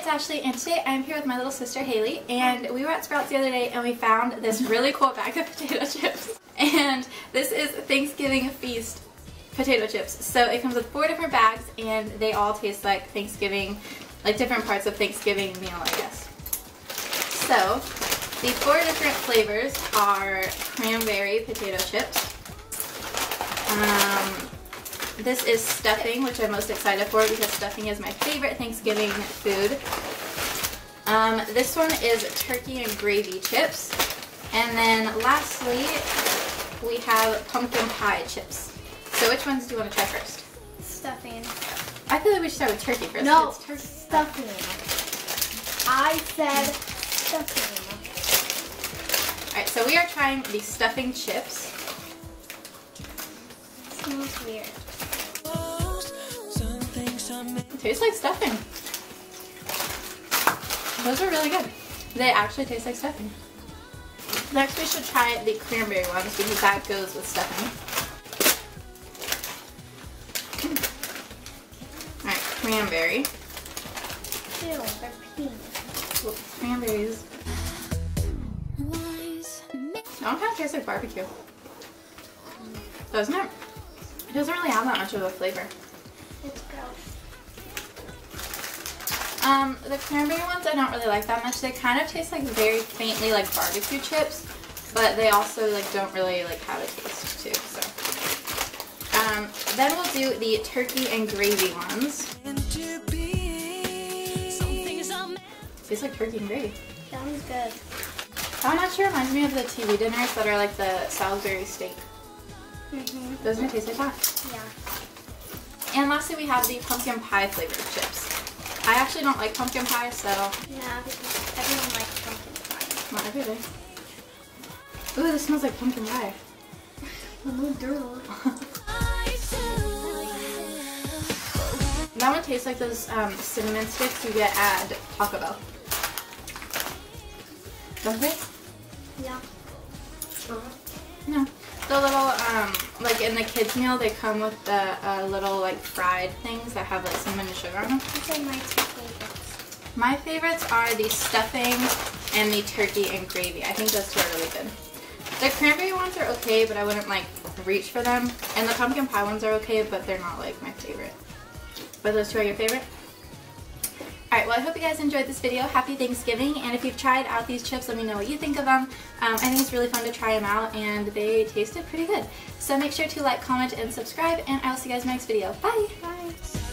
it's Ashley and today I'm here with my little sister Haley and we were at Sprouts the other day and we found this really cool bag of potato chips and this is Thanksgiving Feast potato chips. So it comes with four different bags and they all taste like Thanksgiving, like different parts of Thanksgiving meal I guess. So the four different flavors are cranberry potato chips, this is stuffing, which I'm most excited for because stuffing is my favorite Thanksgiving food. Um, this one is turkey and gravy chips. And then lastly, we have pumpkin pie chips. So which ones do you want to try first? Stuffing. I feel like we should start with turkey first. No, turkey. stuffing. I said stuffing. Alright, so we are trying the stuffing chips. It smells weird. Tastes like stuffing. Those are really good. They actually taste like stuffing. Next we should try the cranberry ones because that goes with stuffing. Alright, cranberry. Ew, they're pink. Well, cranberries. That one kind of tastes like barbecue. Doesn't it? It doesn't really have that much of a flavor. It's gross. Um, the cranberry ones I don't really like that much. They kind of taste like very faintly like barbecue chips, but they also like don't really like have a taste too. So, um, then we'll do the turkey and gravy ones. Tastes like turkey and gravy. Sounds good. That one actually reminds me of the TV dinners that are like the Salisbury steak. Mm-hmm. Doesn't it taste like that? Yeah. And lastly, we have the pumpkin pie flavored chips. I actually don't like pumpkin pie, so Yeah, because everyone likes pumpkin pie. not every day. Ooh, this smells like pumpkin pie. Oh, girl. That one tastes like those um, cinnamon sticks you get at Taco Bell. Doesn't it? Yeah. No. The little, um, like in the kids meal, they come with the uh, little like fried things that have like cinnamon and sugar on them. These are my two favorites. My favorites are the stuffing and the turkey and gravy. I think those two are really good. The cranberry ones are okay, but I wouldn't like reach for them. And the pumpkin pie ones are okay, but they're not like my favorite. But those two are your favorite? Alright, well I hope you guys enjoyed this video. Happy Thanksgiving, and if you've tried out these chips, let me know what you think of them. Um, I think it's really fun to try them out, and they tasted pretty good. So make sure to like, comment, and subscribe, and I will see you guys in my next video. Bye! Bye.